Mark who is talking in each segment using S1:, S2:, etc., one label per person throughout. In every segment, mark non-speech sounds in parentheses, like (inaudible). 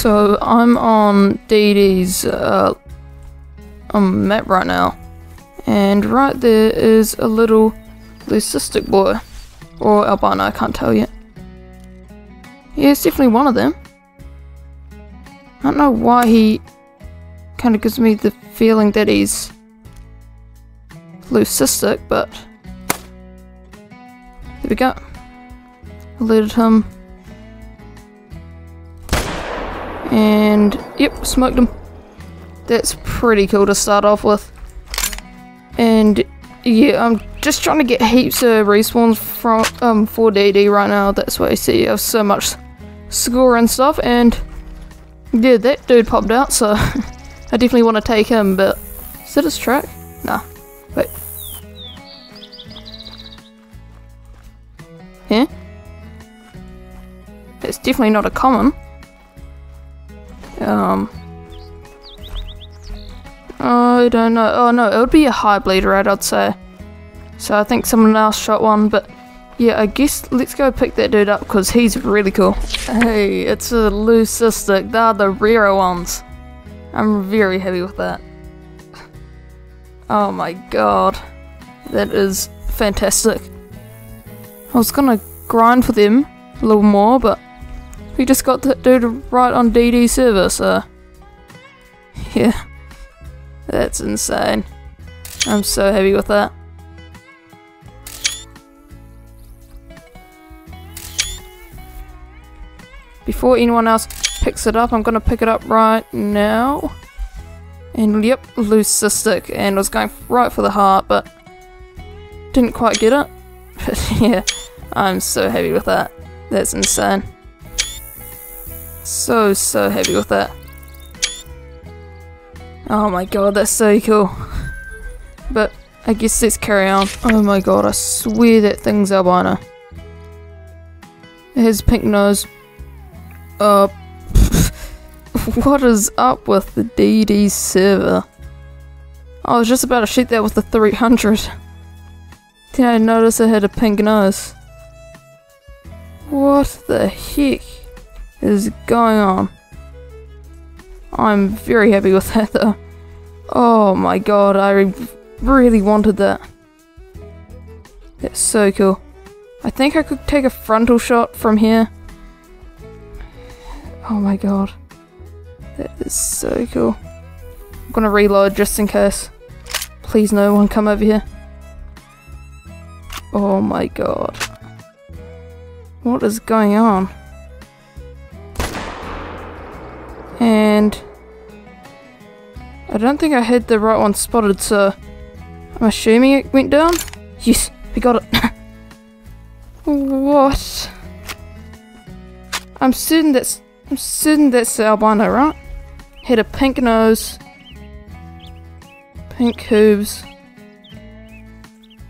S1: So I'm on Dee Dee's uh, um, map right now, and right there is a little leucistic boy, or albino. I can't tell yet. Yeah, it's definitely one of them. I don't know why he kind of gives me the feeling that he's leucistic, but there we go. Alerted him. And, yep, smoked him. That's pretty cool to start off with. And, yeah, I'm just trying to get heaps of respawns from um, for DD right now. That's why I see I have so much score and stuff. And, yeah, that dude popped out, so (laughs) I definitely want to take him, but is that his track? Nah. Wait. Yeah? It's definitely not a common. Um. I don't know. Oh no, it would be a high bleed right, I'd say. So I think someone else shot one, but yeah, I guess let's go pick that dude up because he's really cool. Hey, it's a leucistic. They're the rarer ones. I'm very happy with that. (laughs) Oh my god. That is fantastic. I was gonna grind for them a little more, but we just got that dude right on DD server, so... Yeah. That's insane. I'm so happy with that. Before anyone else picks it up, I'm gonna pick it up right now. And yep, leucistic, and was going right for the heart, but didn't quite get it. (laughs) But yeah, I'm so happy with that. That's insane. So, so happy with that. Oh my god, that's so cool. But I guess let's carry on. Oh my god, I swear that thing's albino. His pink nose. Uh, (laughs) what is up with the DD server? I was just about to shoot that with the 300. Then I noticed it had a pink nose. What the heck is going on? I'm very happy with that though. Oh my god, I really wanted that. That's so cool. I think I could take a frontal shot from here. Oh my god. That is so cool. I'm gonna reload just in case. Please no one come over here. Oh my god. What is going on? And I don't think I had the right one spotted, so I'm assuming it went down. Yes, we got it. (coughs) what? I'm certain that's I'm certain that's the albino, right? Had a pink nose, pink hooves.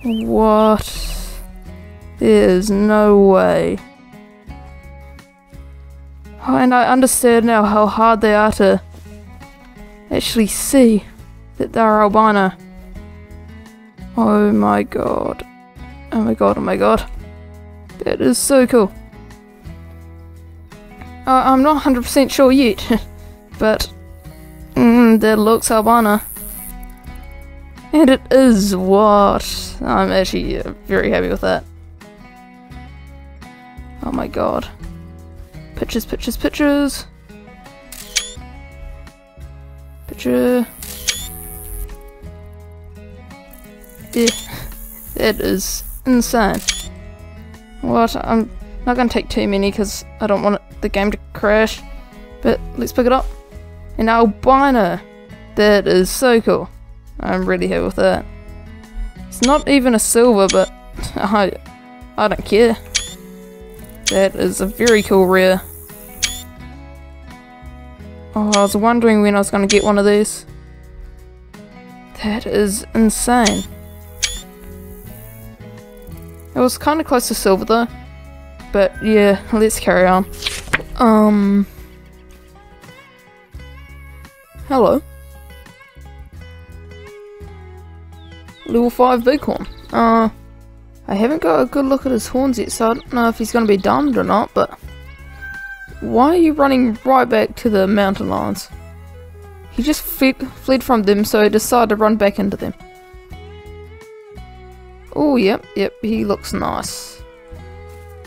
S1: What? There's no way. Oh, and I understand now how hard they are to actually see that they're albino. Oh my god. Oh my god, oh my god. That is so cool. Uh, I'm not 100% sure yet, (laughs) but mm, that looks albino. And it is what? I'm actually uh, very happy with that. Oh my god. Pictures, pictures, pictures. Picture. Yeah, that is insane. What? I'm not gonna take too many because I don't want the game to crash. But let's pick it up. An albino. That is so cool. I'm really happy with that. It's not even a silver, but (laughs) I, I don't care. That is a very cool rare. Oh, I was wondering when I was going to get one of these. That is insane. It was kind of close to silver though. But yeah, let's carry on. Um... Hello. Level 5 Bighorn. Uh, I haven't got a good look at his horns yet, so I don't know if he's going to be domed or not, but... why are you running right back to the mountain lions? He just fled, fled from them, so he decided to run back into them. Oh, yep, yep, he looks nice.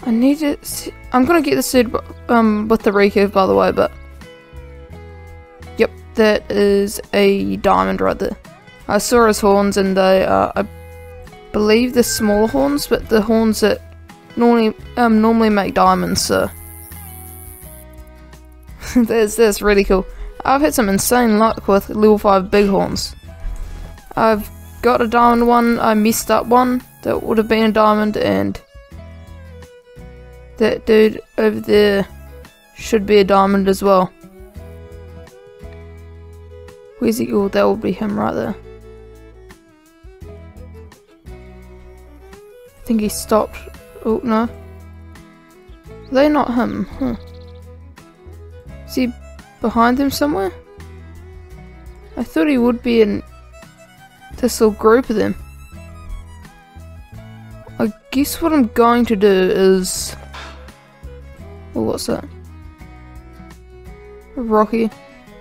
S1: I need to. See, I'm gonna get the suit um, with the recurve, by the way, but. Yep, that is a diamond right there. I saw his horns, and they are, I believe, the smaller horns, but the horns that normally um, normally make diamonds, so. (laughs) that's, that's really cool. I've had some insane luck with level 5 bighorns. I've got a diamond one, I messed up one that would have been a diamond, and that dude over there should be a diamond as well. Where's he? Oh, that will be him right there. I think he stopped. Oh, no. They're they not him? Huh. Is he behind them somewhere? I thought he would be in this little group of them. I guess what I'm going to do is... Oh, what's that? Rocky.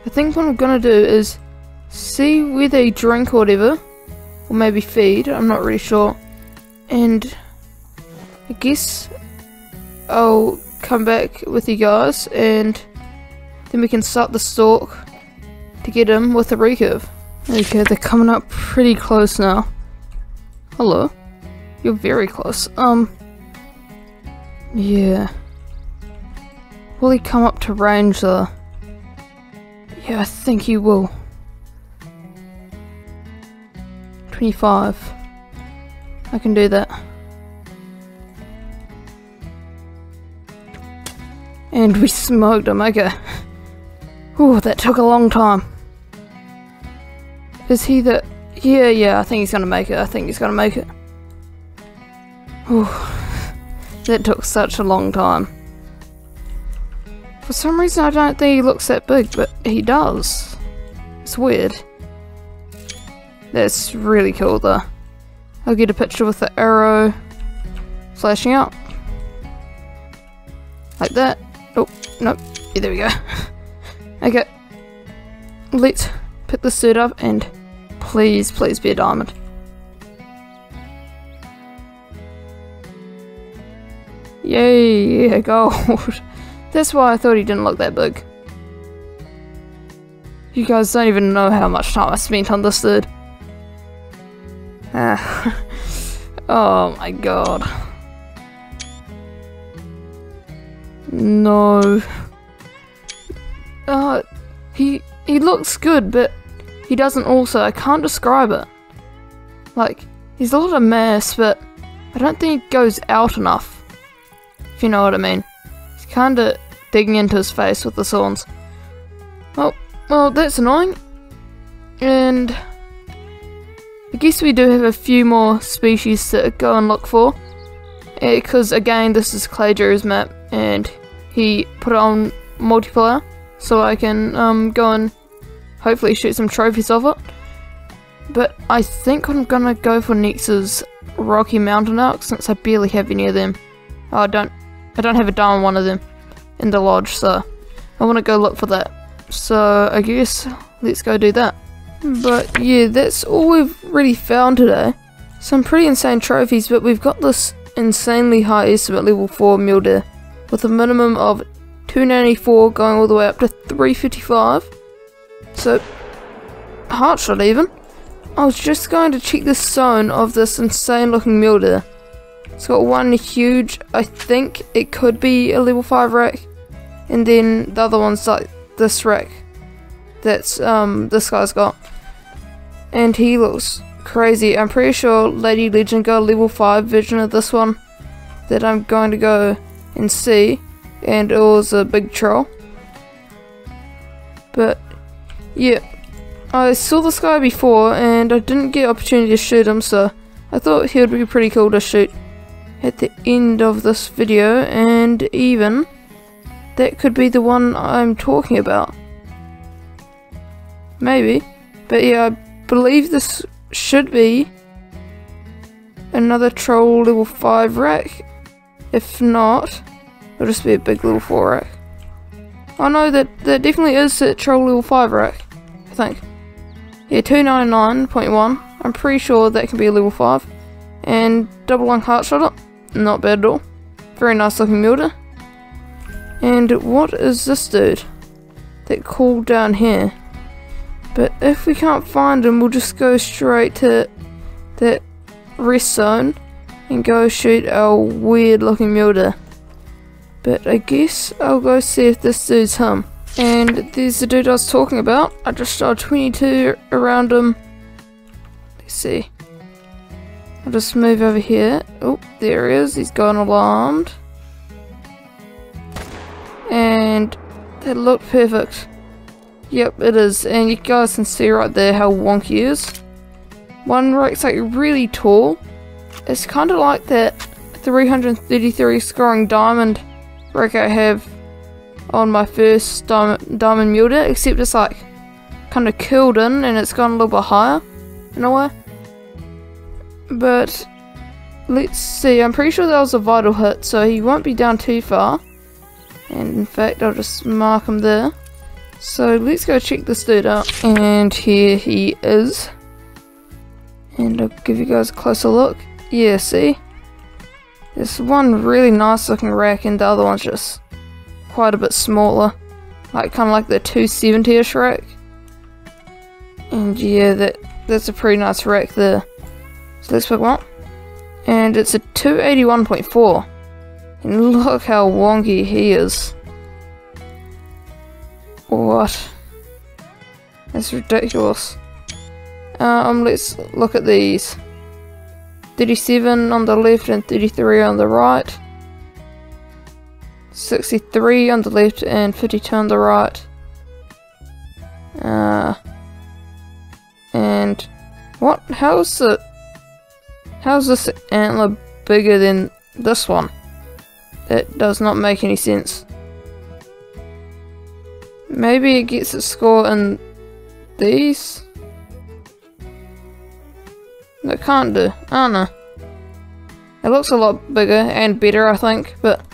S1: I think what I'm gonna do is see where they drink or whatever. Or maybe feed, I'm not really sure. And I guess I'll come back with you guys and then we can start the stalk to get him with the recurve. Okay, they're coming up pretty close now. Hello. You're very close. Um. Yeah. Will he come up to range though? Yeah, I think he will. 25. I can do that. And we smoked him, okay. Ooh, that took a long time. Is he the... Yeah, yeah, I think he's gonna make it. I think he's gonna make it. Ooh, that took such a long time. For some reason I don't think he looks that big, but he does. It's weird. That's really cool though. I'll get a picture with the arrow flashing out. Like that. Oh, nope. Yeah, there we go. (laughs) okay. Let's pick the suit up and please, please be a diamond. Yay, yeah, (laughs) gold. That's why I thought he didn't look that big. You guys don't even know how much time I spent on this dude. Ah. (laughs) oh my god. No. Uh, he he looks good, but he doesn't also. I can't describe it. Like, he's a lot of mess, but I don't think it goes out enough. If you know what I mean. He's kinda digging into his face with the thorns. Well, well, that's annoying. And I guess we do have a few more species to go and look for. Because again, this is Claydra's map, and he put on multiplayer, so I can um, go and hopefully shoot some trophies of it. But I think I'm gonna go for next Rocky Mountain Elk since I barely have any of them. Oh, I don't, I don't have a diamond one of them in the lodge, so I want to go look for that. So I guess let's go do that. But yeah, that's all we've really found today. Some pretty insane trophies, but we've got this insanely high estimate level 4 mule deer with a minimum of 294 going all the way up to 355. So, heart shot even. I was just going to check the zone of this insane looking mule. It's got one huge, I think it could be a level 5 rack. And then the other one's like this rack. That's, um, this guy's got. And he looks crazy. I'm pretty sure Lady Legend got a level 5 version of this one. That I'm going to go and see. And it was a big troll. But, yeah. I saw this guy before and I didn't get opportunity to shoot him so I thought he would be pretty cool to shoot at the end of this video and even that could be the one I'm talking about. Maybe. But yeah, I believe this should be another troll level 5 rack. If not, it'll just be a big level 4 rack. I know that that definitely is a troll level 5 rack, I think. Yeah, 299.1. I'm pretty sure that can be a level 5. And double lung heart shot up. not bad at all. Very nice looking mule deer. And what is this dude that called down here? But if we can't find him, we'll just go straight to that rest zone and go shoot our weird looking mule deer. But I guess I'll go see if this dude's him. And there's the dude I was talking about. I just saw 22 around him. Let's see. I'll just move over here. Oh, there he is. He's gone alarmed. And that looked perfect. Yep, it is. And you guys can see right there how wonky is. One rack's like really tall. It's kind of like that 333 scoring diamond rack I have on my first diamond, diamond mule deer, except it's like kind of curled in and it's gone a little bit higher in a way. But let's see, I'm pretty sure that was a vital hit, so he won't be down too far. And in fact, I'll just mark him there. So let's go check this dude out. And here he is. And I'll give you guys a closer look. Yeah, see? There's one really nice looking rack and the other one's just quite a bit smaller. Like kind of like the 270ish rack. And yeah, that that's a pretty nice rack there. So let's pick one. And it's a 281.4. And look how wonky he is. What? That's ridiculous. Um, let's look at these. 37 on the left and 33 on the right. 63 on the left and 52 on the right. Uh, and what? How's the How's this antler bigger than this one? That does not make any sense. Maybe it gets its score in these? Can't do. I don't know. It looks a lot bigger and better, I think. But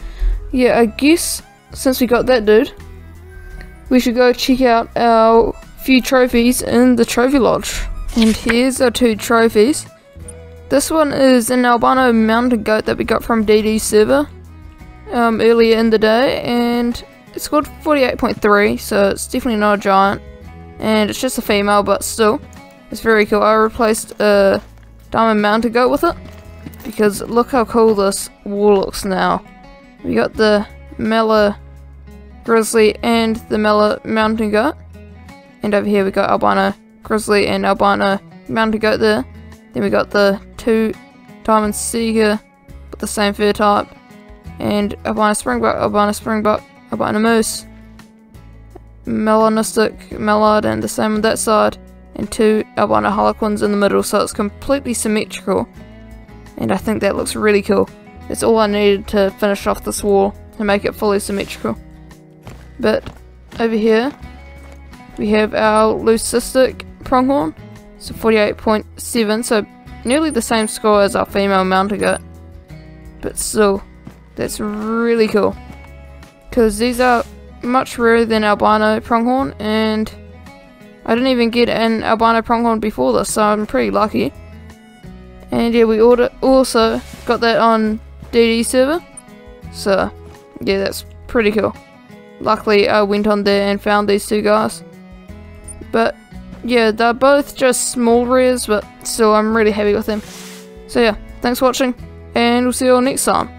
S1: yeah, I guess since we got that dude, we should go check out our few trophies in the trophy lodge. And here's our two trophies. This one is an albino mountain goat that we got from DD server um, earlier in the day, and it's scored 48.3, so it's definitely not a giant, and it's just a female, but still, it's very cool. I replaced a diamond mountain goat with it, because look how cool this wall looks now. We got the Mela Grizzly and the Mela Mountain Goat, and over here we got albino Grizzly and albino Mountain Goat there. Then we got the two Diamond Sika with the same fur type, and Albino Springbok, Albino Springbok, Albino Moose, Melanistic Mallard, and the same on that side, and two Albino Harlequins in the middle, so it's completely symmetrical. And I think that looks really cool. That's all I needed to finish off this wall and make it fully symmetrical. But over here, we have our leucistic pronghorn, so 48.7, so nearly the same score as our female mountain goat. But still, that's really cool. Because these are much rarer than albino pronghorn, and I didn't even get an albino pronghorn before this, so I'm pretty lucky. And yeah, we order also got that on DD server, so yeah, that's pretty cool. Luckily, I went on there and found these two guys. But yeah, they're both just small rares, but still I'm really happy with them. So yeah, thanks for watching, and we'll see you all next time.